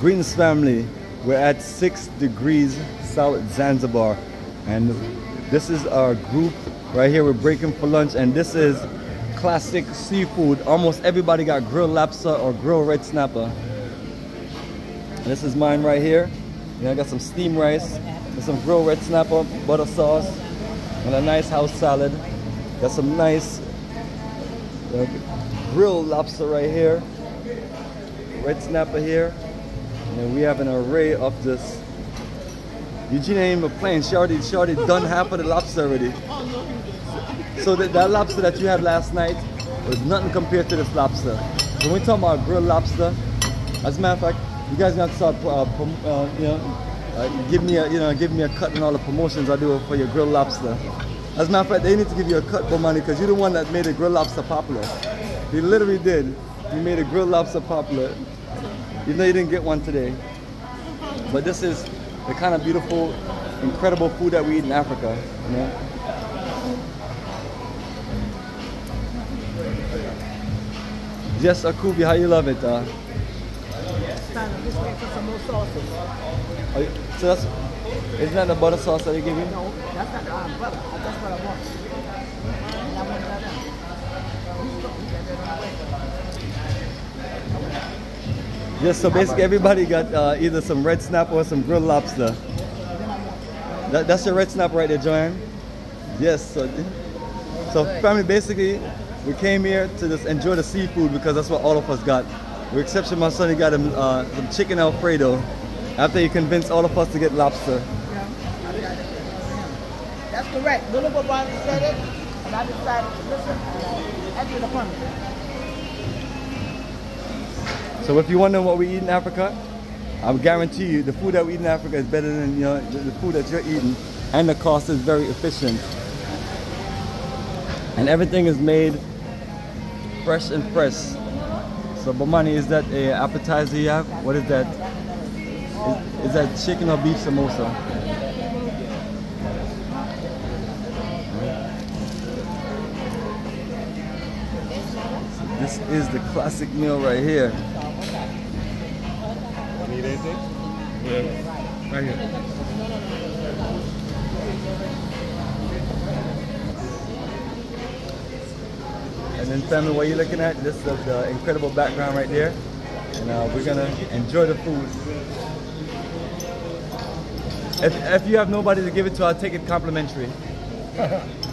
Greetings family. We're at 6 degrees south Zanzibar and this is our group right here. We're breaking for lunch and this is classic seafood. Almost everybody got grilled lobster or grilled red snapper. And this is mine right here. Know, I got some steamed rice, some grilled red snapper, butter sauce, and a nice house salad. Got some nice uh, grilled lobster right here, red snapper here, and we have an array of this. Eugene ain't even playing. She already, she already done half of the lobster already. So that, that lobster that you had last night was nothing compared to this lobster. When we talk about grilled lobster, as a matter of fact, you guys have to start, uh, uh, you know, uh, give me a, you know, give me a cut in all the promotions I do for your grilled lobster. As a matter of fact, they need to give you a cut for money because you're the one that made the grilled lobster popular. You literally did. You made the grilled lobster popular. You though you didn't get one today. But this is the kind of beautiful, incredible food that we eat in Africa. You know? Yes, Akubi, how you love it? Uh, you, so that's, isn't that the butter sauce that they give you? No, that's not um, butter. That's what I want. And I want that down. Yes, so basically everybody got uh, either some red snapper or some grilled lobster. That, that's your red snapper right there, Joanne? Yes. So, so family, basically, we came here to just enjoy the seafood because that's what all of us got. With exception, my son, he got him uh, some chicken alfredo after he convinced all of us to get lobster. That's correct. Little Bonnie said it, and I decided to listen and acted the it. So if you wonder what we eat in Africa, I guarantee you the food that we eat in Africa is better than you know, the, food that you're eating, and the cost is very efficient. And everything is made fresh and fresh. So Bomani, is that a appetizer you have? What is that? Is, is that chicken or beef samosa? This is the classic meal right here. Need anything? Yeah. Right here. And then family, what you're looking at, this is the incredible background right there. And uh, we're gonna enjoy the food. If, if you have nobody to give it to, I'll take it complimentary.